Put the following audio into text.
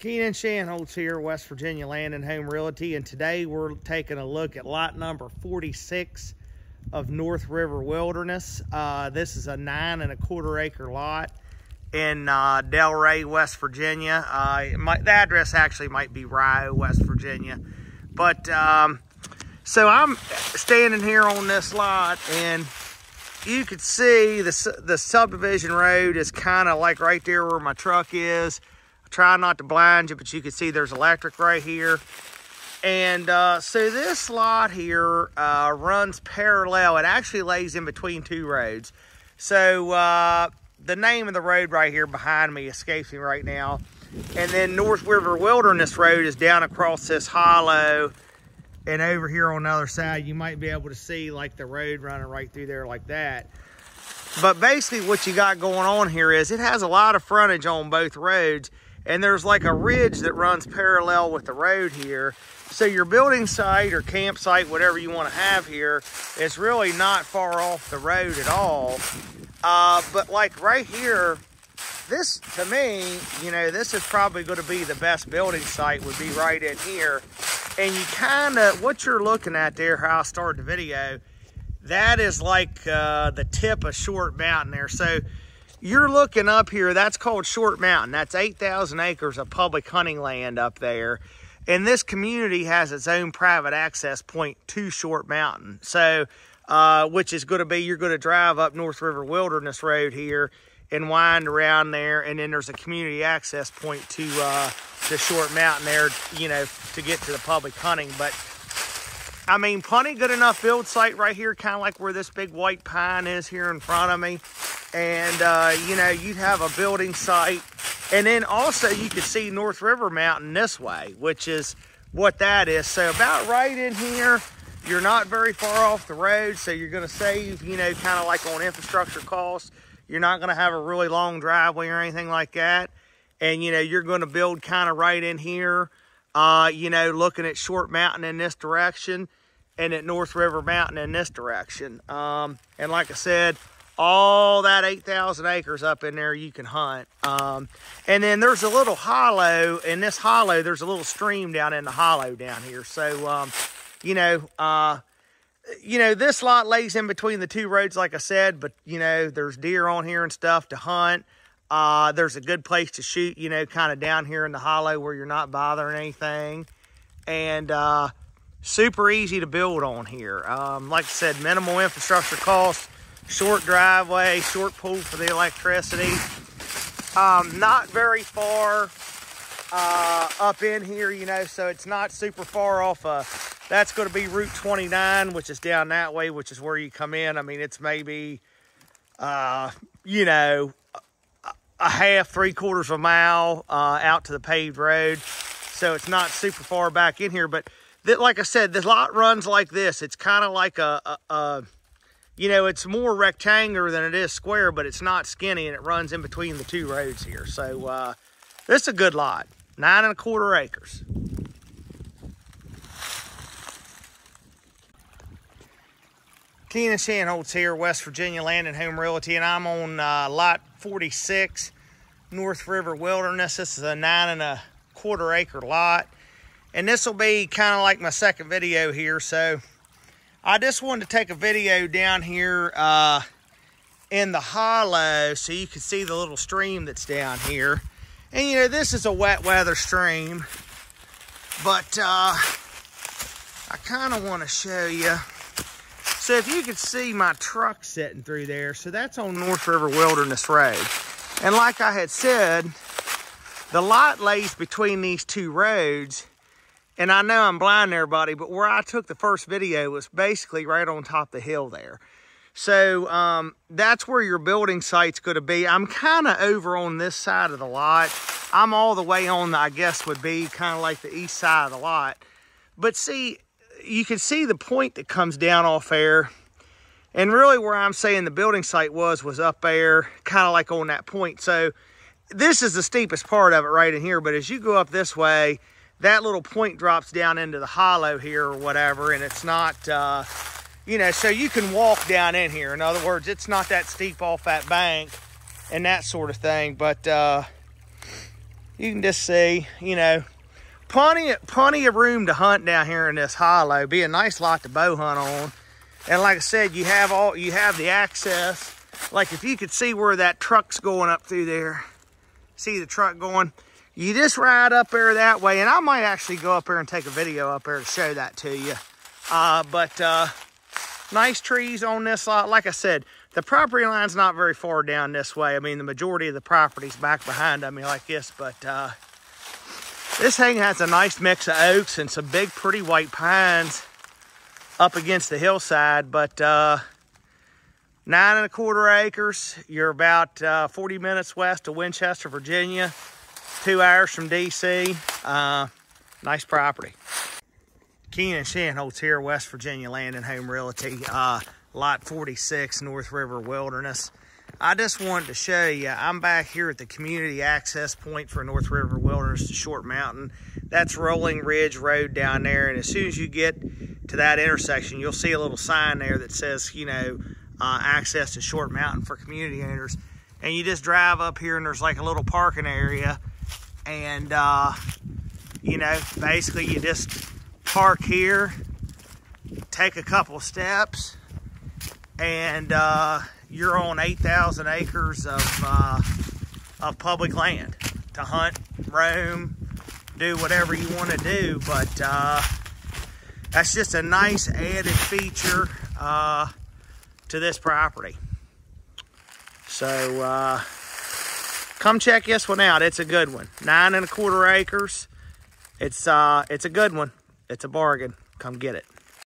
Keenan Shanholtz here, West Virginia Land and Home Realty, and today we're taking a look at lot number 46 of North River Wilderness. Uh, this is a nine and a quarter acre lot in uh, Delray, West Virginia. Uh, might, the address actually might be Rio, West Virginia. But, um, so I'm standing here on this lot and you can see the, the subdivision road is kind of like right there where my truck is try not to blind you, but you can see there's electric right here. And uh, so this lot here uh, runs parallel. It actually lays in between two roads. So uh, the name of the road right here behind me escapes me right now. And then North River Wilderness Road is down across this hollow. And over here on the other side, you might be able to see like the road running right through there like that. But basically what you got going on here is it has a lot of frontage on both roads and there's like a ridge that runs parallel with the road here. So your building site or campsite, whatever you want to have here, is really not far off the road at all. Uh, but like right here, this to me, you know, this is probably going to be the best building site would be right in here. And you kind of, what you're looking at there, how I started the video, that is like uh, the tip of Short Mountain there. So you're looking up here, that's called Short Mountain. That's 8,000 acres of public hunting land up there. And this community has its own private access point to Short Mountain. So, uh, which is going to be, you're going to drive up North River Wilderness Road here and wind around there. And then there's a community access point to, uh, to Short Mountain there, you know, to get to the public hunting. But I mean, plenty good enough build site right here, kind of like where this big white pine is here in front of me. And uh, you know you'd have a building site. And then also you could see north river mountain this way which is what that is. So about right in here you're not very far off the road so you're going to save you know kind of like on infrastructure costs. You're not going to have a really long driveway or anything like that. And you know you're going to build kind of right in here uh, you know looking at short mountain in this direction and at north river mountain in this direction um, and like i said all that 8,000 acres up in there you can hunt. Um, and then there's a little hollow. In this hollow, there's a little stream down in the hollow down here. So, um, you know, uh, you know, this lot lays in between the two roads, like I said, but, you know, there's deer on here and stuff to hunt. Uh, there's a good place to shoot, you know, kind of down here in the hollow where you're not bothering anything. And uh, super easy to build on here. Um, like I said, minimal infrastructure costs short driveway, short pool for the electricity. Um, not very far uh, up in here, you know, so it's not super far off. Uh, that's going to be Route 29, which is down that way, which is where you come in. I mean, it's maybe, uh, you know, a half, three quarters of a mile uh, out to the paved road. So it's not super far back in here. But that, like I said, the lot runs like this. It's kind of like a, a, a you know, it's more rectangular than it is square, but it's not skinny and it runs in between the two roads here. So uh, this is a good lot, nine and a quarter acres. Keenan Shanholtz here, West Virginia Land and Home Realty, and I'm on uh, lot 46, North River Wilderness. This is a nine and a quarter acre lot. And this will be kind of like my second video here. So I just wanted to take a video down here uh, in the hollow so you can see the little stream that's down here. And you know, this is a wet weather stream, but uh, I kind of want to show you. So if you could see my truck sitting through there, so that's on North River Wilderness Road. And like I had said, the lot lays between these two roads and I know I'm blinding everybody, but where I took the first video was basically right on top of the hill there. So um, that's where your building site's going to be. I'm kind of over on this side of the lot. I'm all the way on, I guess, would be kind of like the east side of the lot. But see, you can see the point that comes down off there. And really where I'm saying the building site was, was up there, kind of like on that point. So this is the steepest part of it right in here. But as you go up this way, that little point drops down into the hollow here or whatever, and it's not, uh, you know, so you can walk down in here. In other words, it's not that steep off that bank and that sort of thing. But, uh, you can just see, you know, plenty, plenty of room to hunt down here in this hollow. Be a nice lot to bow hunt on. And like I said, you have all, you have the access. Like if you could see where that truck's going up through there, see the truck going, you just ride up there that way. And I might actually go up there and take a video up there to show that to you. Uh, but uh, nice trees on this lot. Like I said, the property line's not very far down this way. I mean, the majority of the property's back behind I mean, like this, but uh, this thing has a nice mix of oaks and some big, pretty white pines up against the hillside, but uh, nine and a quarter acres. You're about uh, 40 minutes west of Winchester, Virginia, two hours from DC. Uh, nice property. Keenan Shanholtz here, West Virginia Land and Home Realty. Uh, lot 46, North River Wilderness. I just wanted to show you, I'm back here at the community access point for North River Wilderness to Short Mountain. That's Rolling Ridge Road down there. And as soon as you get to that intersection, you'll see a little sign there that says, you know, uh, access to Short Mountain for community owners. And you just drive up here and there's like a little parking area. And, uh, you know, basically you just park here, take a couple steps, and uh, you're on 8,000 acres of, uh, of public land to hunt, roam, do whatever you want to do. But uh, that's just a nice added feature uh, to this property. So uh, come check this one out. It's a good one. Nine and a quarter acres. It's uh, it's a good one. It's a bargain. Come get it.